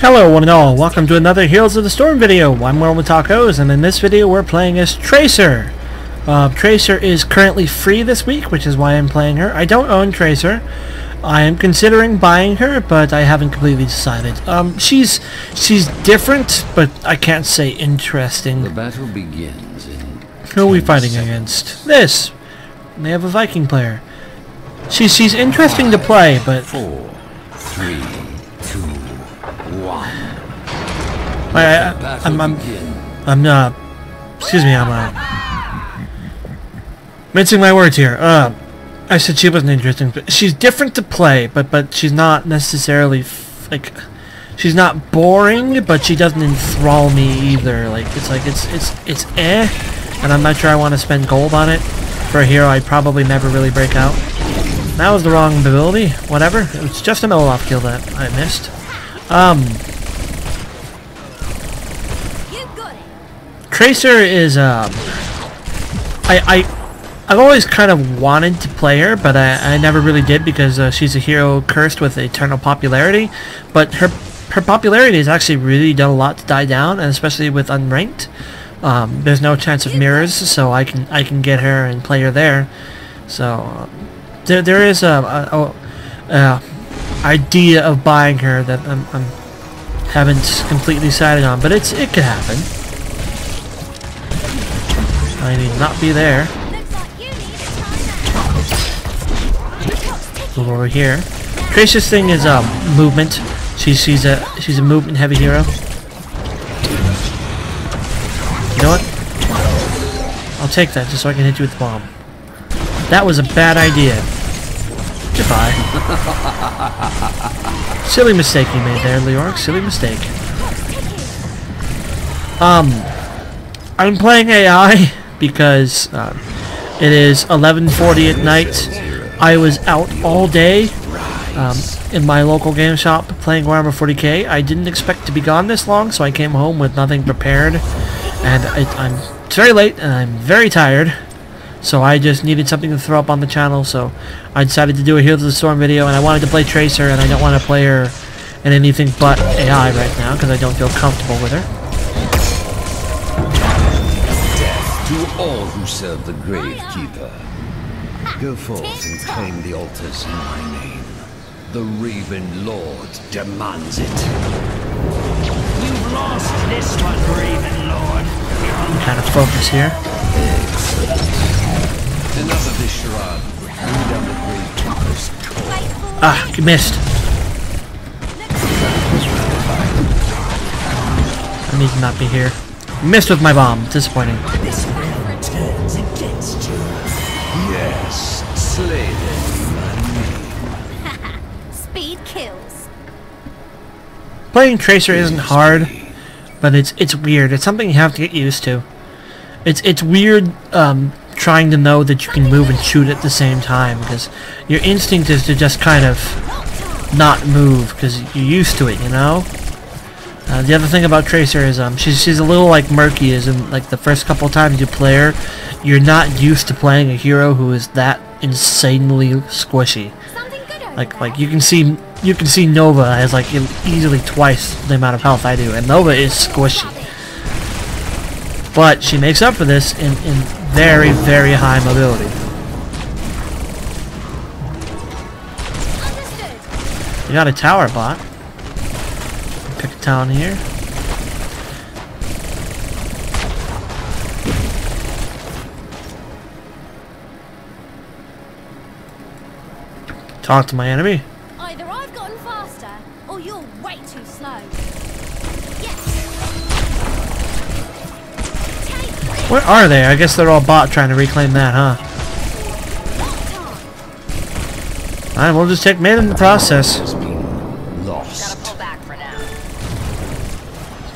Hello one and all, welcome to another Heroes of the Storm video. I'm World with Tacos, and in this video we're playing as Tracer. Uh, Tracer is currently free this week, which is why I'm playing her. I don't own Tracer. I am considering buying her, but I haven't completely decided. Um, she's she's different, but I can't say interesting. The battle begins in. Who are we fighting seconds. against? This. They have a Viking player. She's she's interesting to play, but Four, three, two, one. I, I, Battle I'm, I'm. I'm uh excuse me, I'm uh mincing my words here. Uh I said she wasn't interesting, but she's different to play, but but she's not necessarily f- like she's not boring, but she doesn't enthrall me either. Like it's like it's it's it's eh, and I'm not sure I want to spend gold on it for a hero I'd probably never really break out. That was the wrong ability. Whatever. It was just an Olaf kill that I missed. Um. Tracer is um I I I've always kind of wanted to play her, but I, I never really did because uh, she's a hero cursed with eternal popularity. But her her popularity has actually really done a lot to die down, and especially with unranked. Um, there's no chance of mirrors, so I can I can get her and play her there. So uh, there there is a, a, a, idea of buying her that I'm, I'm haven't completely decided on, but it's it could happen. I need not be there. Move over here. Tracer's thing is um movement. She's she's a she's a movement heavy hero. You know what? I'll take that just so I can hit you with the bomb. That was a bad idea. Goodbye. Silly mistake you made there, Leoric. Silly mistake. Um, I'm playing AI because um, it is 11:40 at night. I was out all day um, in my local game shop playing Warhammer 40k. I didn't expect to be gone this long, so I came home with nothing prepared, and I, I'm it's very late and I'm very tired. So I just needed something to throw up on the channel, so I decided to do a Heroes of the Storm video, and I wanted to play Tracer, and I don't want to play her in anything but AI right now, because I don't feel comfortable with her. To all who serve the Gravekeeper, go forth and claim the altars in my name. The Raven Lord demands it. You've lost this one, Raven Lord. Kind of focus here. Enough of this charade. Bring down the Gravekeeper's core. Ah, missed. I need to not be here. Missed with my bomb. Disappointing. This river turns against you. Yes, slay them. Speed kills. Playing Tracer isn't hard, but it's it's weird. It's something you have to get used to. It's it's weird um, trying to know that you can move and shoot at the same time because your instinct is to just kind of not move because you're used to it, you know. Uh, the other thing about Tracer is um, she's she's a little like Murky. Is in like the first couple times you play her, you're not used to playing a hero who is that insanely squishy. Like like you can see you can see Nova has like easily twice the amount of health I do, and Nova is squishy. But she makes up for this in, in very very high mobility. You got a tower bot. Pick a town here. Talk to my enemy. Where are they? I guess they're all bot trying to reclaim that, huh? Alright, we'll just take mid in the process. Lost.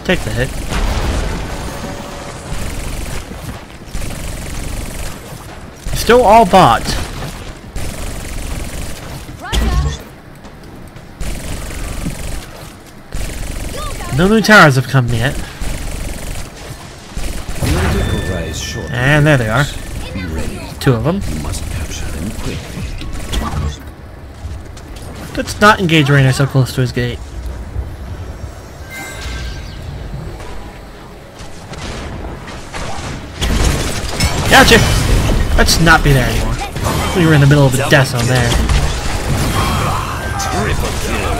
Take the hit. Still all bot. No new towers have come yet. And there they are. Two of them. Let's not engage Raynor so close to his gate. Gotcha! Let's not be there anymore. We were in the middle of a death zone there. Triple kill.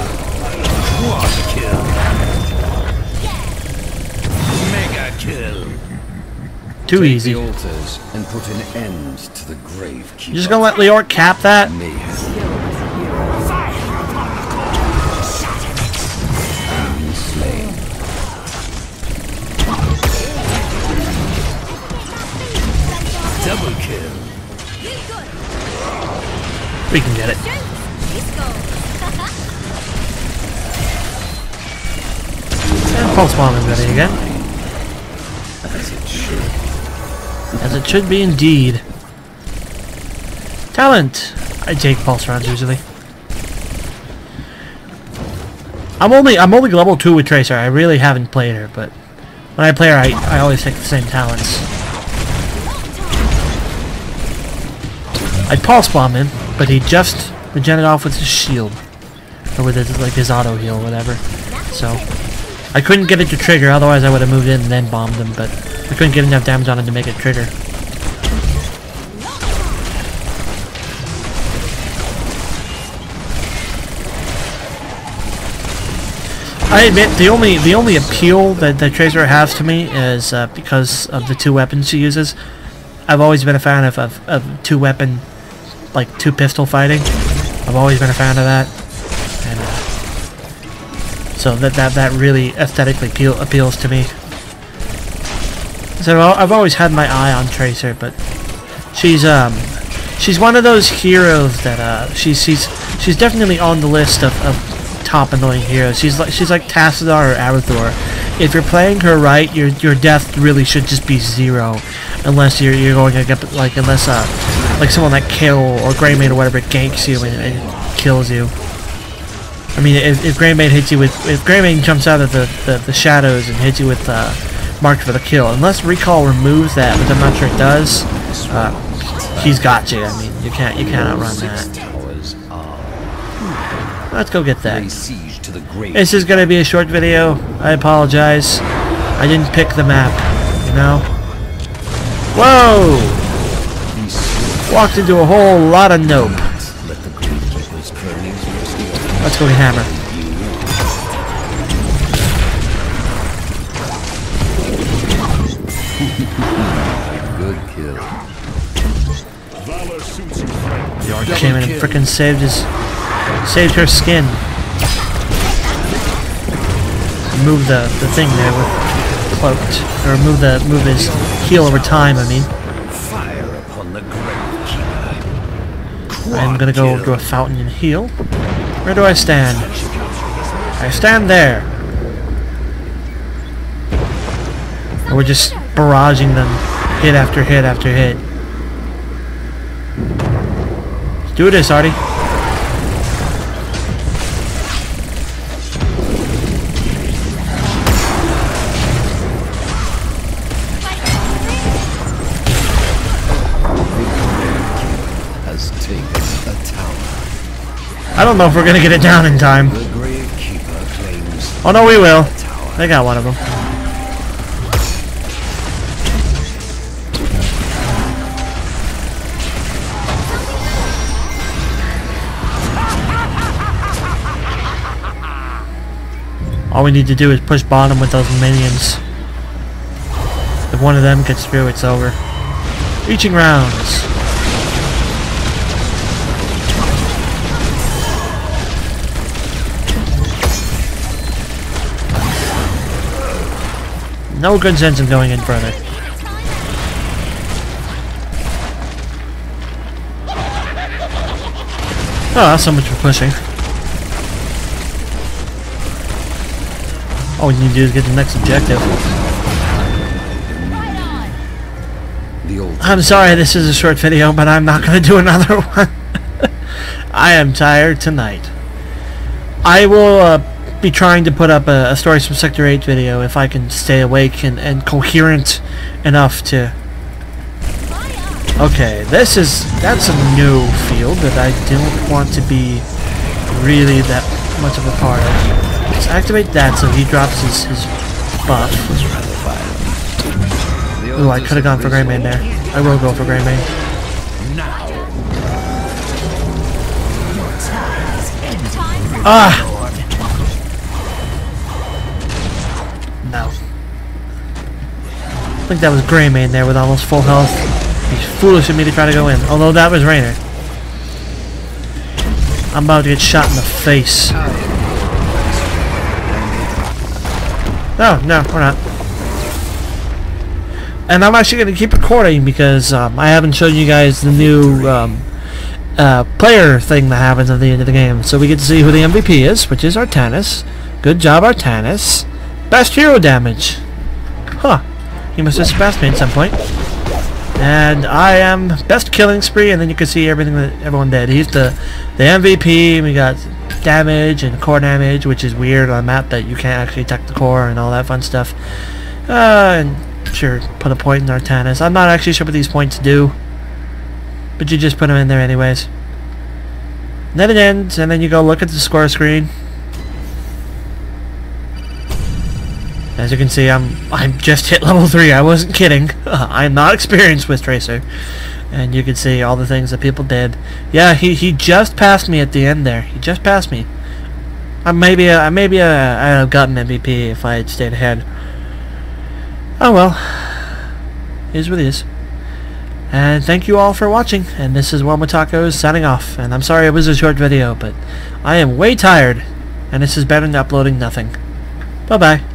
Quad kill. Too Take easy. the altars and put an end to the grave keeper. You just gonna let Leoric cap that? Double kill. We can get it. And Pulse Bomb is ready again. It should be indeed. Talent! I take pulse rounds usually. I'm only I'm only level 2 with Tracer. I really haven't played her, but when I play her I, I always take the same talents. I'd pulse bomb him, but he just regenerated off with his shield. Or with his like his auto heal or whatever. So I couldn't get it to trigger, otherwise I would have moved in and then bombed him, but I couldn't get enough damage on him to make it trigger. I admit the only the only appeal that the Tracer has to me is uh, because of the two weapons she uses. I've always been a fan of, of, of two weapon, like two pistol fighting. I've always been a fan of that, and uh, so that that that really aesthetically appeal, appeals to me. So I've always had my eye on Tracer, but she's um she's one of those heroes that uh she's she's she's definitely on the list of, of top annoying hero. She's like she's like Tassadar or Abathur. If you're playing her right, your your death really should just be zero, unless you're you're going to get like unless uh like someone like Kill or Greymane or whatever ganks you and, and kills you. I mean, if, if Greymane hits you with if Greymane jumps out of the, the, the shadows and hits you with uh, marked for the kill, unless Recall removes that, which I'm not sure it does, uh, he's got you. I mean, you can't you can't outrun that. Towers are. Let's go get that. to the grave. This is gonna be a short video. I apologize. I didn't pick the map, you know? Whoa! Be. Walked into a whole lot of nope. Let the gravekeeper's cronies rest your Let's go get Hammer. Good kill. York came in and frickin' saved his... Saved her skin. Move the, the thing there with cloaked. Or move the move his heal over time, I mean. Fire upon the. I'm gonna go to a fountain and heal. Where do I stand? I stand there. And we're just barraging them hit after hit after hit. Let's do this, Artie. I don't know if we're gonna get it down in time. Oh no, we will. They got one of them. All we need to do is push bottom with those minions. If one of them gets through, it's over. Reaching rounds. No good sense in going in further. Oh, that's so much for pushing. All you need to do is get the next objective. I'm sorry this is a short video, but I'm not going to do another one. I am tired tonight. I will uh, be trying to put up a, a Stories from Sector 8 video if I can stay awake and, and coherent enough to... Okay, this is... That's a new field that I don't want to be really that much of a part of. Let's activate that so he drops his, his buff. Ooh, I could have gone for Greymane there. I will go for Greymane. Ah! I think that was Greymane there with almost full health. He's foolish of me to try to go in. Although that was Raynor. I'm about to get shot in the face. No, no, we're not. And I'm actually going to keep recording because um, I haven't shown you guys the new um, uh, player thing that happens at the end of the game. So we get to see who the MVP is, which is Artanis. Good job, Artanis. Best hero damage. Huh. He must have surpassed me at some point. And I am best killing spree, and then you can see everything that everyone did. He's the the MVP. We got damage and core damage, which is weird on a map that you can't actually attack the core and all that fun stuff. Uh, and sure, put a point in Artanis. I'm not actually sure what these points do, but you just put them in there anyways. And then it ends, and then you go look at the score screen. As you can see, I'm I'm just hit level 3. I wasn't kidding. I'm not experienced with Tracer. And you can see all the things that people did. Yeah, he, he just passed me at the end there. He just passed me. I maybe uh, maybe uh, I'd have gotten MVP if I had stayed ahead. Oh well. Is what it is. And thank you all for watching. And this is Tacos signing off. And I'm sorry it was a short video, but I am way tired. And this is better than uploading nothing. Bye-bye.